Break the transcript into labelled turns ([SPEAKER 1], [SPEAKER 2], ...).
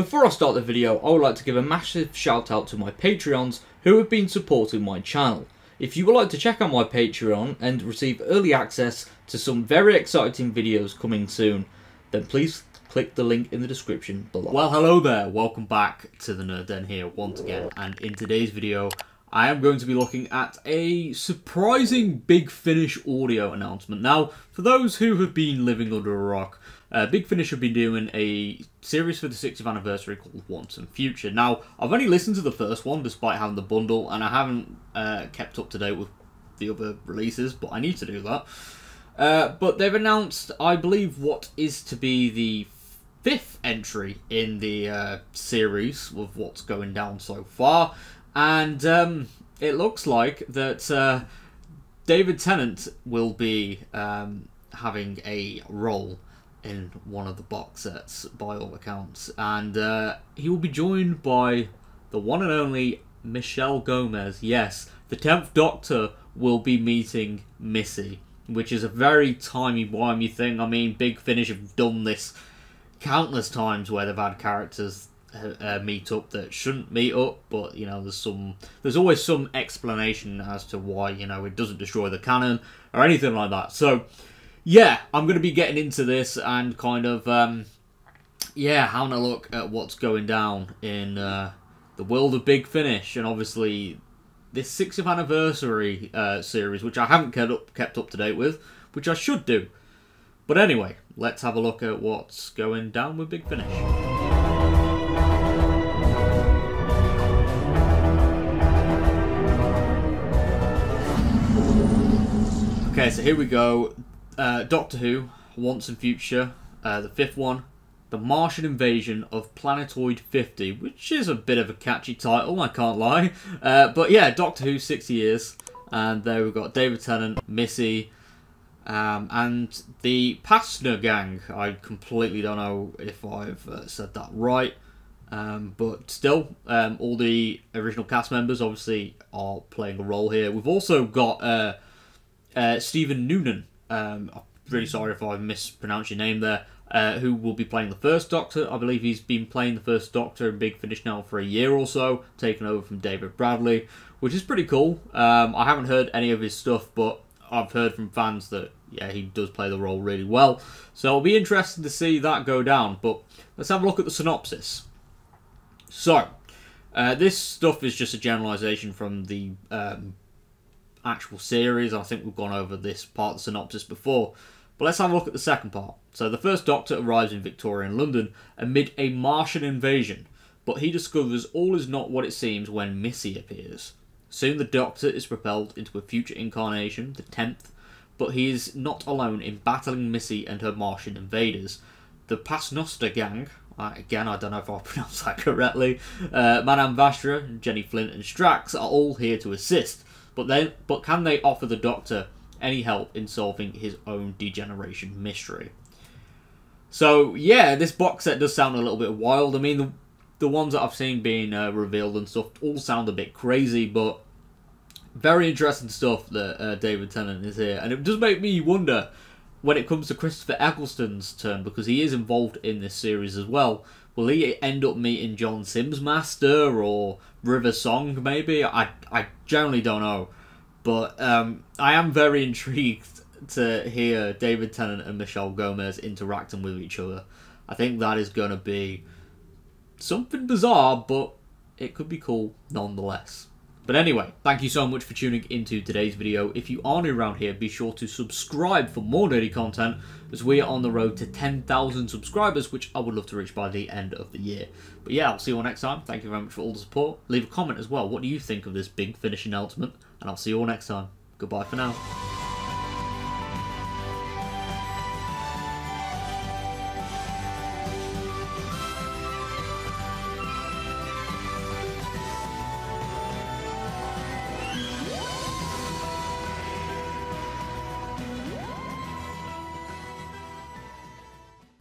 [SPEAKER 1] Before I start the video, I would like to give a massive shout out to my Patreons who have been supporting my channel. If you would like to check out my Patreon and receive early access to some very exciting videos coming soon, then please click the link in the description below.
[SPEAKER 2] Well, hello there. Welcome back to the Nerd Den here once again. And in today's video, I am going to be looking at a surprising Big Finish audio announcement. Now, for those who have been living under a rock, uh, Big Finish have been doing a series for the 60th anniversary called Once and Future. Now, I've only listened to the first one despite having the bundle, and I haven't uh, kept up to date with the other releases, but I need to do that. Uh, but they've announced, I believe, what is to be the fifth entry in the uh, series of what's going down so far, and um, it looks like that uh, David Tennant will be um, having a role in one of the box sets by all accounts, and uh, he will be joined by the one and only Michelle Gomez. Yes, the tenth Doctor will be meeting Missy, which is a very timey wimey thing. I mean, Big Finish have done this countless times where they've had characters uh, meet up that shouldn't meet up, but you know, there's some, there's always some explanation as to why you know it doesn't destroy the canon or anything like that. So, yeah, I'm going to be getting into this and kind of, um, yeah, having a look at what's going down in uh, the world of Big Finish, and obviously this 60th anniversary uh, series, which I haven't kept up, kept up to date with, which I should do. But anyway, let's have a look at what's going down with Big Finish. Okay, so here we go. Uh, Doctor Who, Once and Future, uh, the fifth one, The Martian Invasion of Planetoid 50, which is a bit of a catchy title, I can't lie. Uh, but yeah, Doctor Who, 60 years. And there we've got David Tennant, Missy, um, and the Pastner Gang. I completely don't know if I've uh, said that right. Um, but still, um, all the original cast members obviously are playing a role here. We've also got uh, Stephen Noonan. Um, I'm really sorry if I mispronounced your name there. Uh, who will be playing the first Doctor? I believe he's been playing the first Doctor in Big Finish now for a year or so, taken over from David Bradley, which is pretty cool. Um, I haven't heard any of his stuff, but I've heard from fans that yeah he does play the role really well. So it'll be interesting to see that go down. But let's have a look at the synopsis. So uh, this stuff is just a generalization from the um, actual series. I think we've gone over this part of the synopsis before. But let's have a look at the second part. So the first Doctor arrives in Victorian London amid a Martian invasion, but he discovers all is not what it seems when Missy appears. Soon the Doctor is propelled into a future incarnation, the 10th, but he is not alone in battling Missy and her Martian invaders. The Pasnoster gang, again I don't know if I pronounced that correctly, uh, Madame Vastra, Jenny Flint and Strax are all here to assist, but then, but can they offer the Doctor any help in solving his own degeneration mystery? So yeah, this box set does sound a little bit wild. I mean, the, the ones that I've seen being uh, revealed and stuff all sound a bit crazy, but very interesting stuff that uh, David Tennant is here, and it does make me wonder when it comes to Christopher Eccleston's turn because he is involved in this series as well. Will he end up meeting John Simm's Master or River Song? Maybe I I generally don't know, but um, I am very intrigued to hear David Tennant and Michelle Gomez interacting with each other. I think that is going to be something bizarre, but it could be cool nonetheless. But anyway, thank you so much for tuning into today's video. If you are new around here, be sure to subscribe for more nerdy content as we are on the road to 10,000 subscribers, which I would love to reach by the end of the year. But yeah, I'll see you all next time. Thank you very much for all the support. Leave a comment as well. What do you think of this big finish announcement? And I'll see you all next time. Goodbye for now.